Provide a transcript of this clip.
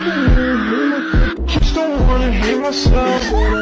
Just don't wanna hate myself.